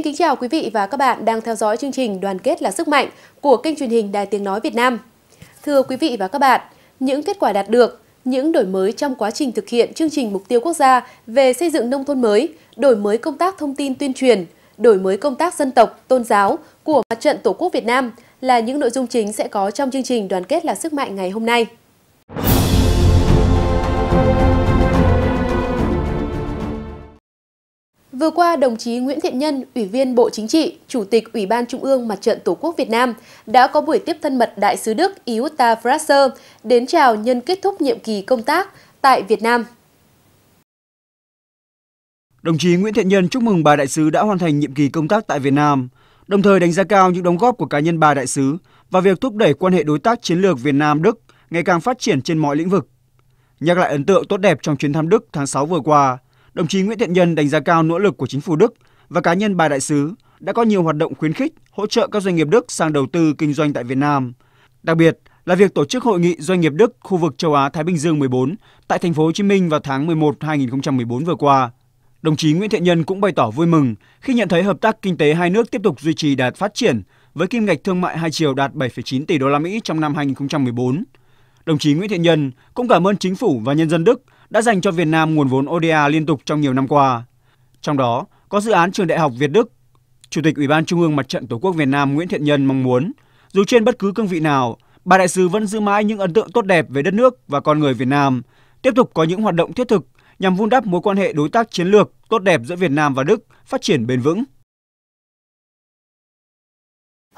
Xin kính chào quý vị và các bạn đang theo dõi chương trình Đoàn kết là sức mạnh của kênh truyền hình Đài Tiếng Nói Việt Nam. Thưa quý vị và các bạn, những kết quả đạt được, những đổi mới trong quá trình thực hiện chương trình mục tiêu quốc gia về xây dựng nông thôn mới, đổi mới công tác thông tin tuyên truyền, đổi mới công tác dân tộc, tôn giáo của Mặt trận Tổ quốc Việt Nam là những nội dung chính sẽ có trong chương trình Đoàn kết là sức mạnh ngày hôm nay. Vừa qua, đồng chí Nguyễn Thiện Nhân, Ủy viên Bộ Chính trị, Chủ tịch Ủy ban Trung ương Mặt trận Tổ quốc Việt Nam đã có buổi tiếp thân mật Đại sứ Đức Iuta Frasser đến chào nhân kết thúc nhiệm kỳ công tác tại Việt Nam. Đồng chí Nguyễn Thiện Nhân chúc mừng bà đại sứ đã hoàn thành nhiệm kỳ công tác tại Việt Nam, đồng thời đánh giá cao những đóng góp của cá nhân bà đại sứ và việc thúc đẩy quan hệ đối tác chiến lược Việt Nam Đức ngày càng phát triển trên mọi lĩnh vực. Nhắc lại ấn tượng tốt đẹp trong chuyến thăm Đức tháng 6 vừa qua, đồng chí Nguyễn Thiện Nhân đánh giá cao nỗ lực của chính phủ Đức và cá nhân bà đại sứ đã có nhiều hoạt động khuyến khích, hỗ trợ các doanh nghiệp Đức sang đầu tư kinh doanh tại Việt Nam. Đặc biệt là việc tổ chức hội nghị doanh nghiệp Đức khu vực châu Á Thái Bình Dương 14 tại thành phố Hồ Chí Minh vào tháng 11 2014 vừa qua. Đồng chí Nguyễn Thiện Nhân cũng bày tỏ vui mừng khi nhận thấy hợp tác kinh tế hai nước tiếp tục duy trì đạt phát triển với kim ngạch thương mại hai chiều đạt 7,9 tỷ đô la Mỹ trong năm 2014. Đồng chí Nguyễn Thiện Nhân cũng cảm ơn chính phủ và nhân dân Đức đã dành cho Việt Nam nguồn vốn ODA liên tục trong nhiều năm qua. Trong đó có dự án trường đại học Việt Đức. Chủ tịch Ủy ban Trung ương Mặt trận Tổ quốc Việt Nam Nguyễn Thiện Nhân mong muốn, dù trên bất cứ cương vị nào, bà đại sứ vẫn giữ mãi những ấn tượng tốt đẹp về đất nước và con người Việt Nam, tiếp tục có những hoạt động thiết thực nhằm vun đắp mối quan hệ đối tác chiến lược tốt đẹp giữa Việt Nam và Đức phát triển bền vững.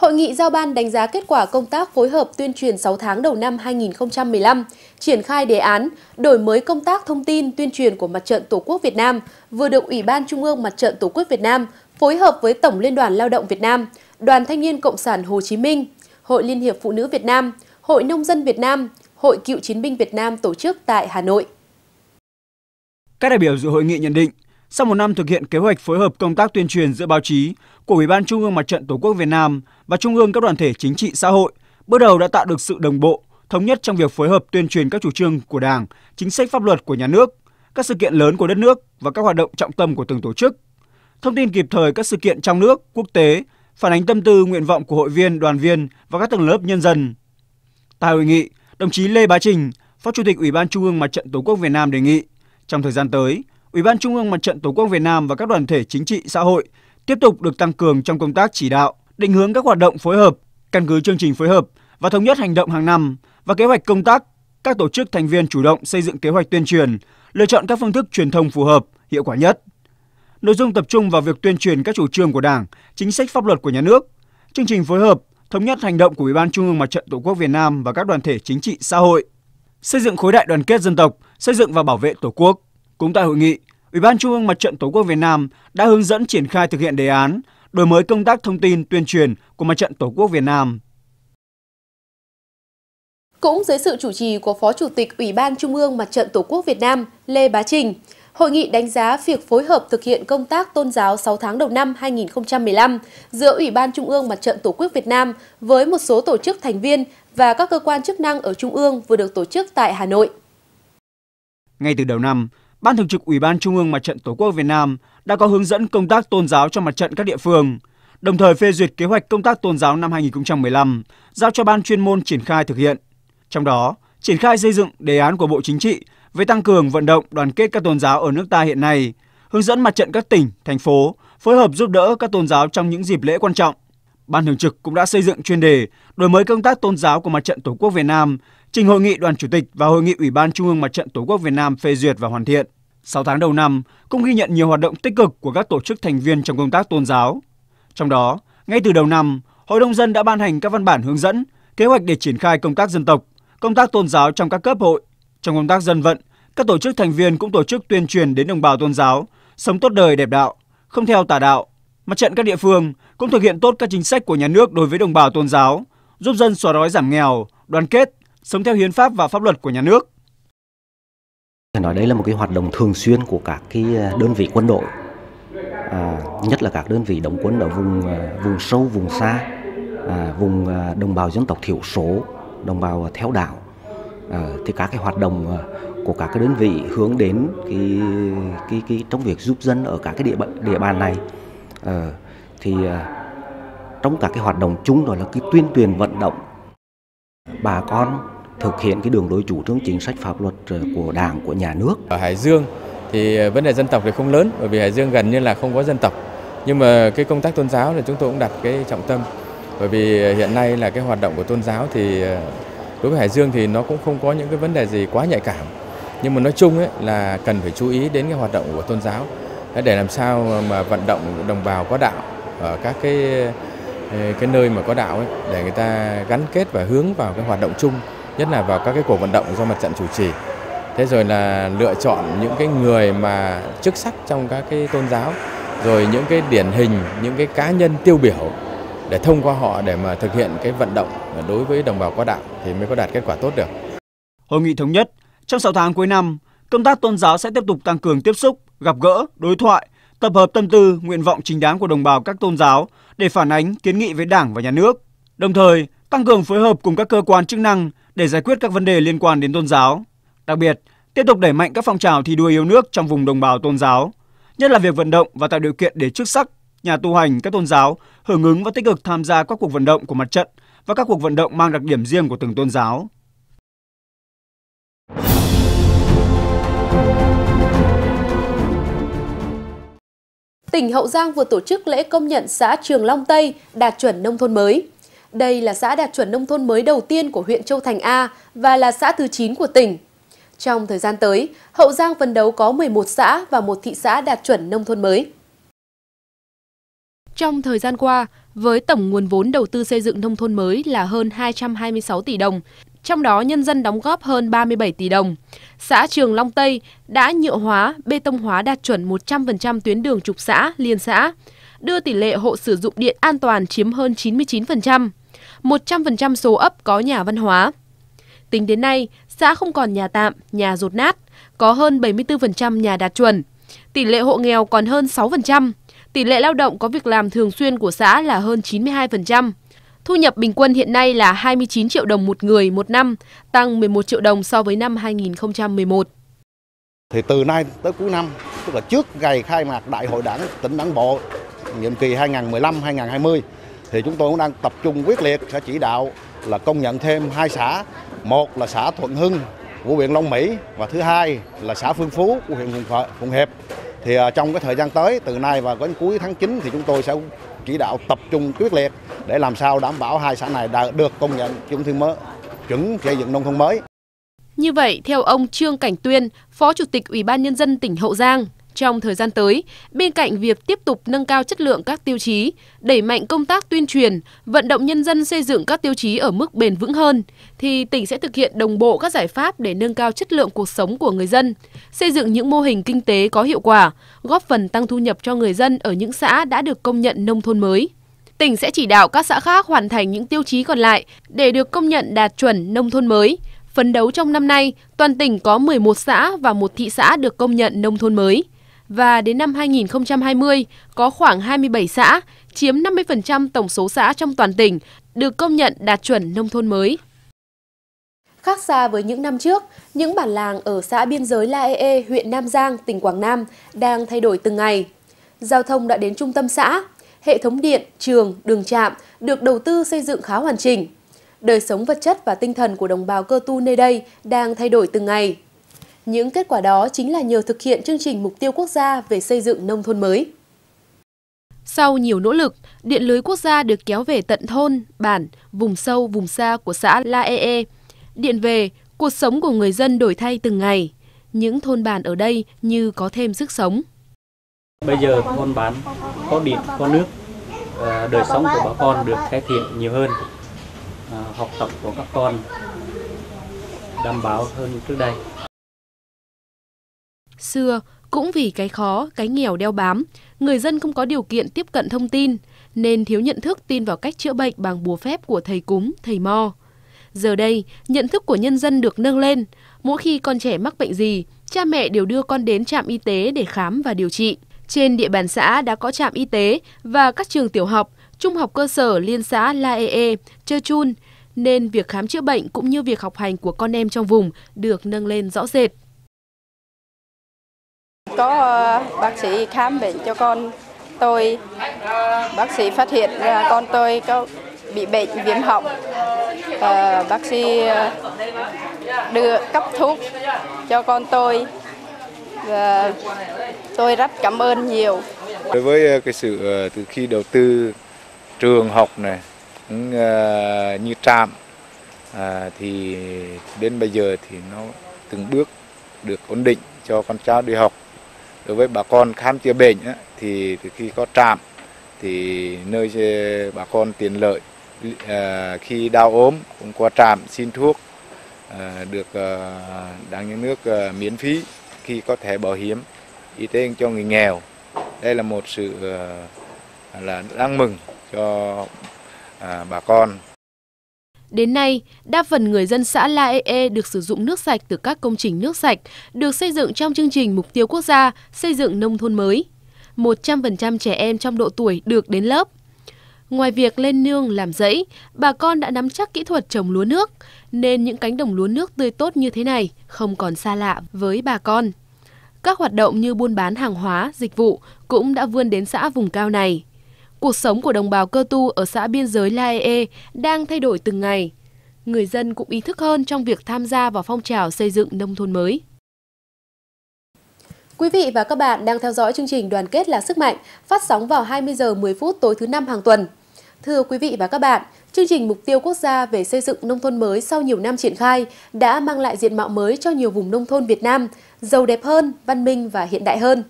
Hội nghị giao ban đánh giá kết quả công tác phối hợp tuyên truyền 6 tháng đầu năm 2015, triển khai đề án đổi mới công tác thông tin tuyên truyền của Mặt trận Tổ quốc Việt Nam vừa được Ủy ban Trung ương Mặt trận Tổ quốc Việt Nam phối hợp với Tổng Liên đoàn Lao động Việt Nam, Đoàn Thanh niên Cộng sản Hồ Chí Minh, Hội Liên hiệp Phụ nữ Việt Nam, Hội Nông dân Việt Nam, Hội Cựu chiến binh Việt Nam tổ chức tại Hà Nội. Các đại biểu dự hội nghị nhận định, sau một năm thực hiện kế hoạch phối hợp công tác tuyên truyền giữa báo chí của Ủy ban Trung ương Mặt trận Tổ quốc Việt Nam và Trung ương các đoàn thể chính trị xã hội, bước đầu đã tạo được sự đồng bộ, thống nhất trong việc phối hợp tuyên truyền các chủ trương của Đảng, chính sách pháp luật của nhà nước, các sự kiện lớn của đất nước và các hoạt động trọng tâm của từng tổ chức. Thông tin kịp thời các sự kiện trong nước, quốc tế, phản ánh tâm tư nguyện vọng của hội viên, đoàn viên và các tầng lớp nhân dân. Tại hội nghị, đồng chí Lê Bá Trình, Phó Chủ tịch Ủy ban Trung ương Mặt trận Tổ quốc Việt Nam đề nghị trong thời gian tới, Ủy ban Trung ương Mặt trận Tổ quốc Việt Nam và các đoàn thể chính trị xã hội tiếp tục được tăng cường trong công tác chỉ đạo, định hướng các hoạt động phối hợp, căn cứ chương trình phối hợp và thống nhất hành động hàng năm và kế hoạch công tác. Các tổ chức thành viên chủ động xây dựng kế hoạch tuyên truyền, lựa chọn các phương thức truyền thông phù hợp, hiệu quả nhất. Nội dung tập trung vào việc tuyên truyền các chủ trương của Đảng, chính sách pháp luật của nhà nước, chương trình phối hợp, thống nhất hành động của Ủy ban Trung ương Mặt trận Tổ quốc Việt Nam và các đoàn thể chính trị xã hội, xây dựng khối đại đoàn kết dân tộc, xây dựng và bảo vệ Tổ quốc. Cũng tại hội nghị, Ủy ban Trung ương Mặt trận Tổ quốc Việt Nam đã hướng dẫn triển khai thực hiện đề án đổi mới công tác thông tin tuyên truyền của Mặt trận Tổ quốc Việt Nam. Cũng dưới sự chủ trì của Phó Chủ tịch Ủy ban Trung ương Mặt trận Tổ quốc Việt Nam Lê Bá Trình, Hội nghị đánh giá việc phối hợp thực hiện công tác tôn giáo 6 tháng đầu năm 2015 giữa Ủy ban Trung ương Mặt trận Tổ quốc Việt Nam với một số tổ chức thành viên và các cơ quan chức năng ở Trung ương vừa được tổ chức tại Hà Nội. Ngay từ đầu năm, Ban Thường trực Ủy ban Trung ương Mặt trận Tổ quốc Việt Nam đã có hướng dẫn công tác tôn giáo cho mặt trận các địa phương, đồng thời phê duyệt kế hoạch công tác tôn giáo năm 2015, giao cho ban chuyên môn triển khai thực hiện. Trong đó, triển khai xây dựng đề án của Bộ Chính trị về tăng cường vận động đoàn kết các tôn giáo ở nước ta hiện nay, hướng dẫn mặt trận các tỉnh, thành phố phối hợp giúp đỡ các tôn giáo trong những dịp lễ quan trọng. Ban Thường trực cũng đã xây dựng chuyên đề đổi mới công tác tôn giáo của Mặt trận Tổ quốc Việt Nam trình hội nghị đoàn chủ tịch và hội nghị Ủy ban Trung ương Mặt trận Tổ quốc Việt Nam phê duyệt và hoàn thiện. 6 tháng đầu năm cũng ghi nhận nhiều hoạt động tích cực của các tổ chức thành viên trong công tác tôn giáo. Trong đó, ngay từ đầu năm, Hội đồng dân đã ban hành các văn bản hướng dẫn, kế hoạch để triển khai công tác dân tộc, công tác tôn giáo trong các cấp hội. Trong công tác dân vận, các tổ chức thành viên cũng tổ chức tuyên truyền đến đồng bào tôn giáo, sống tốt đời đẹp đạo, không theo tà đạo. Mặt trận các địa phương cũng thực hiện tốt các chính sách của nhà nước đối với đồng bào tôn giáo, giúp dân xóa đói giảm nghèo, đoàn kết, sống theo hiến pháp và pháp luật của nhà nước. Nói đây là một cái hoạt động thường xuyên của các cái ờ, đơn vị quân đội, à, nhất là các đơn vị đóng quân ở vùng ờ, vùng sâu, vùng xa, à, vùng ờ, đồng bào dân tộc thiểu số, đồng bào theo đạo. À, thì các cái hoạt động của các cái đơn vị hướng đến cái cái cái trong việc giúp dân ở các cái địa bàn địa bàn này. À, thì trong các cái hoạt động chung đó là cái tuyên truyền vận động bà con thực hiện cái đường lối chủ trương chính sách pháp luật ờ, của Đảng, của nhà nước. Ở Hải Dương thì ờ, vấn đề dân tộc thì không lớn, bởi vì Hải Dương gần như là không có dân tộc. Nhưng mà cái công tác tôn giáo là chúng tôi cũng đặt cái trọng tâm bởi vì ờ, hiện nay là cái hoạt động của tôn giáo thì đối với Hải Dương thì nó cũng không có những cái vấn đề gì quá nhạy cảm. Nhưng mà nói chung ấy là cần phải chú ý đến cái hoạt động của tôn giáo, để làm sao mà vận động đồng bào có đạo ở các cái cái nơi mà có đạo ấy để người ta gắn kết và hướng vào cái hoạt động chung nhất là vào các cái cuộc vận động do mặt trận chủ trì thế rồi là lựa chọn những cái người mà chức sắc trong các cái tôn giáo rồi những cái điển hình những cái cá nhân tiêu biểu để thông qua họ để mà thực hiện cái vận động đối với đồng bào có đạo thì mới có đạt kết quả tốt được. Hội nghị thống nhất trong 6 tháng cuối năm, công tác tôn giáo sẽ tiếp tục tăng cường tiếp xúc, gặp gỡ, đối thoại, tập hợp tâm tư, nguyện vọng chính đáng của đồng bào các tôn giáo để phản ánh, kiến nghị với Đảng và Nhà nước. Đồng thời, tăng cường phối hợp cùng các cơ quan chức năng để giải quyết các vấn đề liên quan đến tôn giáo. Đặc biệt, tiếp tục đẩy mạnh các phong trào thi đua yêu nước trong vùng đồng bào tôn giáo, nhất là việc vận động và tạo điều kiện để chức sắc, nhà tu hành các tôn giáo hưởng ứng và tích cực tham gia các cuộc vận động của mặt trận và các cuộc vận động mang đặc điểm riêng của từng tôn giáo. Tỉnh Hậu Giang vừa tổ chức lễ công nhận xã Trường Long Tây đạt chuẩn nông thôn mới. Đây là xã đạt chuẩn nông thôn mới đầu tiên của huyện Châu Thành A và là xã thứ 9 của tỉnh. Trong thời gian tới, Hậu Giang phấn đấu có 11 xã và một thị xã đạt chuẩn nông thôn mới. Trong thời gian qua, với tổng nguồn vốn đầu tư xây dựng nông thôn mới là hơn 226 tỷ đồng, trong đó nhân dân đóng góp hơn 37 tỷ đồng. Xã Trường Long Tây đã nhựa hóa, bê tông hóa đạt chuẩn 100% tuyến đường trục xã, liên xã, đưa tỷ lệ hộ sử dụng điện an toàn chiếm hơn 99%. 100% số ấp có nhà văn hóa. Tính đến nay, xã không còn nhà tạm, nhà rột nát, có hơn 74% nhà đạt chuẩn. Tỷ lệ hộ nghèo còn hơn 6%. Tỷ lệ lao động có việc làm thường xuyên của xã là hơn 92%. Thu nhập bình quân hiện nay là 29 triệu đồng một người một năm, tăng 11 triệu đồng so với năm 2011. Thì từ nay tới cuối năm, tức là trước ngày khai mạc Đại hội Đảng tỉnh Đảng bộ nhiệm kỳ 2015-2020 thì chúng tôi cũng đang tập trung quyết liệt sẽ chỉ đạo là công nhận thêm hai xã, một là xã Thuận Hưng của huyện Long Mỹ và thứ hai là xã Phương Phú của huyện Phụng Hiệp. Thì à, trong cái thời gian tới từ nay và đến cuối tháng 9 thì chúng tôi sẽ chỉ đạo tập trung quyết liệt để làm sao đảm bảo hai xã này đã được công nhận chuẩn thương mới chuẩn xây dựng nông thôn mới. Như vậy, theo ông Trương Cảnh Tuyên, Phó Chủ tịch Ủy ban Nhân dân tỉnh Hậu Giang, trong thời gian tới, bên cạnh việc tiếp tục nâng cao chất lượng các tiêu chí, đẩy mạnh công tác tuyên truyền, vận động nhân dân xây dựng các tiêu chí ở mức bền vững hơn, thì tỉnh sẽ thực hiện đồng bộ các giải pháp để nâng cao chất lượng cuộc sống của người dân, xây dựng những mô hình kinh tế có hiệu quả, góp phần tăng thu nhập cho người dân ở những xã đã được công nhận nông thôn mới. Tỉnh sẽ chỉ đạo các xã khác hoàn thành những tiêu chí còn lại để được công nhận đạt chuẩn nông thôn mới. Phấn đấu trong năm nay, toàn tỉnh có 11 xã và một thị xã được công nhận nông thôn mới và đến năm 2020 có khoảng 27 xã, chiếm 50% tổng số xã trong toàn tỉnh, được công nhận đạt chuẩn nông thôn mới. Khác xa với những năm trước, những bản làng ở xã biên giới La E, huyện Nam Giang, tỉnh Quảng Nam đang thay đổi từng ngày. Giao thông đã đến trung tâm xã, hệ thống điện, trường, đường trạm được đầu tư xây dựng khá hoàn chỉnh. Đời sống vật chất và tinh thần của đồng bào cơ tu nơi đây đang thay đổi từng ngày. Những kết quả đó chính là nhờ thực hiện chương trình mục tiêu quốc gia về xây dựng nông thôn mới. Sau nhiều nỗ lực, điện lưới quốc gia được kéo về tận thôn, bản, vùng sâu, vùng xa của xã La E E. Điện về, cuộc sống của người dân đổi thay từng ngày. Những thôn bản ở đây như có thêm sức sống. Bây giờ thôn bản có điện, có nước, đời sống của bà con được cải thiện nhiều hơn. À, học tập của các con đảm bảo hơn trước đây. Xưa, cũng vì cái khó, cái nghèo đeo bám, người dân không có điều kiện tiếp cận thông tin, nên thiếu nhận thức tin vào cách chữa bệnh bằng bùa phép của thầy cúng, thầy mo. Giờ đây, nhận thức của nhân dân được nâng lên. Mỗi khi con trẻ mắc bệnh gì, cha mẹ đều đưa con đến trạm y tế để khám và điều trị. Trên địa bàn xã đã có trạm y tế và các trường tiểu học, trung học cơ sở liên xã La Ee, Chơ Chun, nên việc khám chữa bệnh cũng như việc học hành của con em trong vùng được nâng lên rõ rệt. Có ờ, bác sĩ khám bệnh cho con tôi. Bác sĩ phát hiện ra con tôi có bị bệnh viêm họng. À, bác sĩ ờ, đưa cấp thuốc cho con tôi. Và tôi rất cảm ơn nhiều. Đối với cái sự từ khi đầu tư trường học này cũng như trạm à, thì đến bây giờ thì nó từng bước được ổn định cho con cháu đi học đối với bà con khám chữa bệnh thì từ khi có trạm, thì nơi bà con tiện lợi à, khi đau ốm cũng qua trạm xin thuốc à, được à, đảng nhà nước miễn phí khi có thẻ bảo hiểm y tế cho người nghèo. Đây là một sự là đáng mừng cho bà con. Đến nay, đa phần người dân xã La E được sử dụng nước sạch từ các công trình nước sạch được xây dựng trong chương trình Mục tiêu Quốc gia xây dựng nông thôn mới. 100% trẻ em trong độ tuổi được đến lớp. Ngoài việc lên nương làm rẫy, bà con đã nắm chắc kỹ thuật trồng lúa nước, nên những cánh đồng lúa nước tươi tốt như thế này không còn xa lạ với bà con. Các hoạt động như buôn bán hàng hóa, dịch vụ cũng đã vươn đến xã vùng cao này. Cuộc sống của đồng bào cơ tu ở xã biên giới La e đang thay đổi từng ngày. Người dân cũng ý thức hơn trong việc tham gia vào phong trào xây dựng nông thôn mới. Quý vị và các bạn đang theo dõi chương trình Đoàn kết là sức mạnh, phát sóng vào 20 giờ 10 phút tối thứ năm hàng tuần. Thưa quý vị và các bạn, chương trình mục tiêu quốc gia về xây dựng nông thôn mới sau nhiều năm triển khai đã mang lại diện mạo mới cho nhiều vùng nông thôn Việt Nam, giàu đẹp hơn, văn minh và hiện đại hơn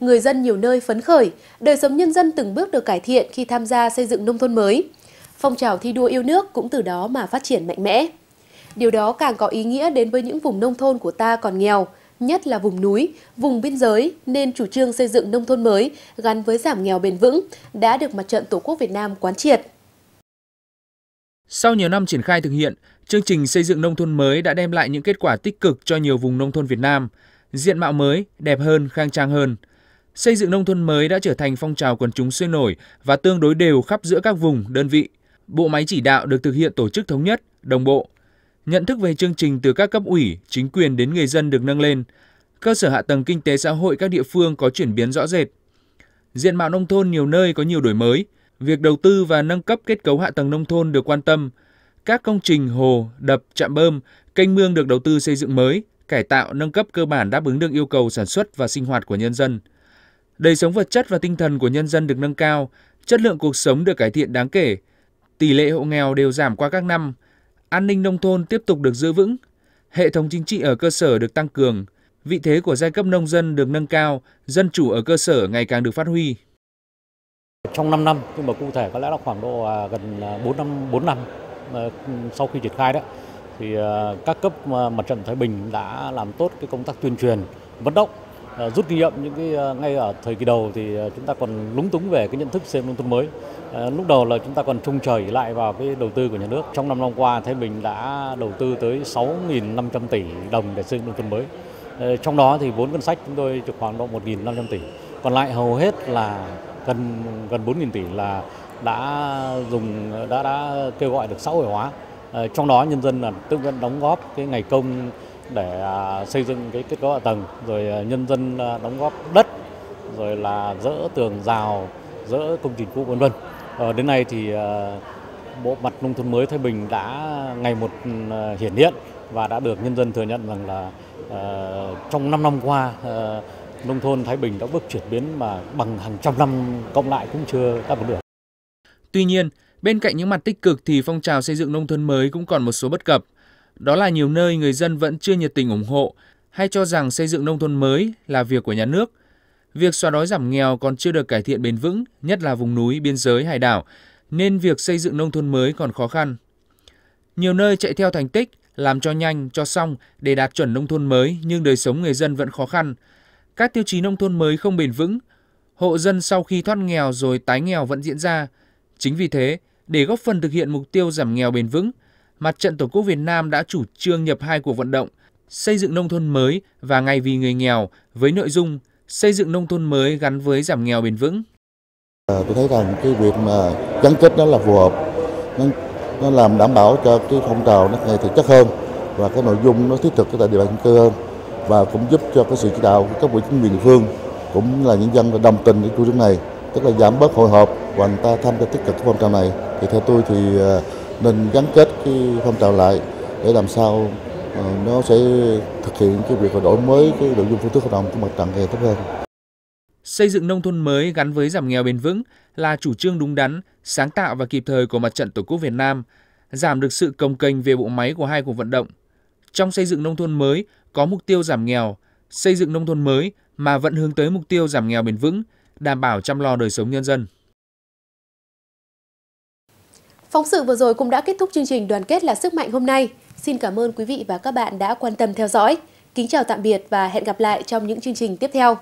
người dân nhiều nơi phấn khởi, đời sống nhân dân từng bước được cải thiện khi tham gia xây dựng nông thôn mới. Phong trào thi đua yêu nước cũng từ đó mà phát triển mạnh mẽ. Điều đó càng có ý nghĩa đến với những vùng nông thôn của ta còn nghèo, nhất là vùng núi, vùng biên giới nên chủ trương xây dựng nông thôn mới gắn với giảm nghèo bền vững đã được Mặt trận Tổ quốc Việt Nam quán triệt. Sau nhiều năm triển khai thực hiện, chương trình xây dựng nông thôn mới đã đem lại những kết quả tích cực cho nhiều vùng nông thôn Việt Nam, diện mạo mới, đẹp hơn, khang trang hơn – Xây dựng nông thôn mới đã trở thành phong trào quần chúng sôi nổi và tương đối đều khắp giữa các vùng, đơn vị. Bộ máy chỉ đạo được thực hiện tổ chức thống nhất, đồng bộ. Nhận thức về chương trình từ các cấp ủy, chính quyền đến người dân được nâng lên. Cơ sở hạ tầng kinh tế xã hội các địa phương có chuyển biến rõ rệt. Diện mạo nông thôn nhiều nơi có nhiều đổi mới. Việc đầu tư và nâng cấp kết cấu hạ tầng nông thôn được quan tâm. Các công trình hồ, đập, trạm bơm, kênh mương được đầu tư xây dựng mới, cải tạo, nâng cấp cơ bản đáp ứng được yêu cầu sản xuất và sinh hoạt của nhân dân Đời sống vật chất và tinh thần của nhân dân được nâng cao, chất lượng cuộc sống được cải thiện đáng kể, tỷ lệ hộ nghèo đều giảm qua các năm, an ninh nông thôn tiếp tục được giữ vững, hệ thống chính trị ở cơ sở được tăng cường, vị thế của giai cấp nông dân được nâng cao, dân chủ ở cơ sở ngày càng được phát huy. Trong 5 năm, nhưng mà cụ thể có lẽ là khoảng độ à, gần à, 4 năm 4 năm à, sau khi triển khai đó thì các cấp mặt trận Thái Bình đã làm tốt cái công tác tuyên truyền, vận động Ờ, rút kinh nghiệm những cái ờ, ngay ở thời kỳ đầu thì ờ, chúng ta còn lúng túng về cái nhận thức xây nông thôn mới. Lúc đầu là chúng ta còn trông chờ lại vào cái đầu tư của nhà nước. Trong năm năm qua, Thái Bình đã đầu tư tới 6.500 tỷ đồng để xây nông thôn mới. Trong đó thì vốn ngân sách chúng tôi trực khoảng độ 1.500 tỷ. Còn lại hầu hết là gần gần 4.000 tỷ là đã dùng đã đã kêu gọi được xã hội hóa. Trong đó nhân dân là tự nguyện đóng góp cái ngày công để à, xây dựng cái kết cấu hạ tầng rồi à, nhân dân à, đóng góp đất rồi là dỡ tường rào dỡ công trình cũ vân vân ờ, đến nay thì bộ mặt nông thôn mới Thái Bình đã ngày một ừ, hiển hiện và đã được nhân dân thừa nhận rằng là ờ, trong 5 năm qua ờ, nông thôn Thái Bình đã bước chuyển biến mà bằng hàng trăm năm cộng lại cũng chưa đáp ứng được. Tuy nhiên, bên cạnh những mặt tích cực thì phong trào xây dựng nông thôn mới cũng còn một số bất cập. Đó là nhiều nơi người dân vẫn chưa nhiệt tình ủng hộ hay cho rằng xây dựng nông thôn mới là việc của nhà nước. Việc xóa đói giảm nghèo còn chưa được cải thiện bền vững, nhất là vùng núi, biên giới, hải đảo, nên việc xây dựng nông thôn mới còn khó khăn. Nhiều nơi chạy theo thành tích, làm cho nhanh, cho xong để đạt chuẩn nông thôn mới nhưng đời sống người dân vẫn khó khăn. Các tiêu chí nông thôn mới không bền vững, hộ dân sau khi thoát nghèo rồi tái nghèo vẫn diễn ra. Chính vì thế, để góp phần thực hiện mục tiêu giảm nghèo bền vững, Mặt trận Tổ quốc Việt Nam đã chủ trương nhập hai cuộc vận động xây dựng nông thôn mới và ngày vì người nghèo với nội dung xây dựng nông thôn mới gắn với giảm nghèo bền vững. À, tôi thấy rằng cái việc mà gắn kết đó là phù hợp, nó, nó làm đảm bảo cho cái phong trào nó ngày thực chất hơn và cái nội dung nó thiết thực tại địa bàn cơ hơn và cũng giúp cho cái sự chỉ đạo của các vị chính quyền địa phương cũng là nhân dân đồng tình với chủ trương này tức là giảm bớt hội họp và người ta tham gia tích cực cái phong trào này thì theo tôi thì à, nên gắn kết cái phong trào lại để làm sao ờ, nó sẽ thực hiện cái việc đổi mới cái nội dung phương thức hoạt động của mặt trận ngày tốt hơn. Xây dựng nông thôn mới gắn với giảm nghèo bền vững là chủ trương đúng đắn, sáng tạo và kịp thời của Mặt trận Tổ quốc Việt Nam, giảm được sự cồng kềnh về bộ máy của hai cuộc vận động. Trong xây dựng nông thôn mới có mục tiêu giảm nghèo, xây dựng nông thôn mới mà vẫn hướng tới mục tiêu giảm nghèo bền vững, đảm bảo chăm lo đời sống nhân dân. Phóng sự vừa rồi cũng đã kết thúc chương trình Đoàn kết là sức mạnh hôm nay. Xin cảm ơn quý vị và các bạn đã quan tâm theo dõi. Kính chào tạm biệt và hẹn gặp lại trong những chương trình tiếp theo.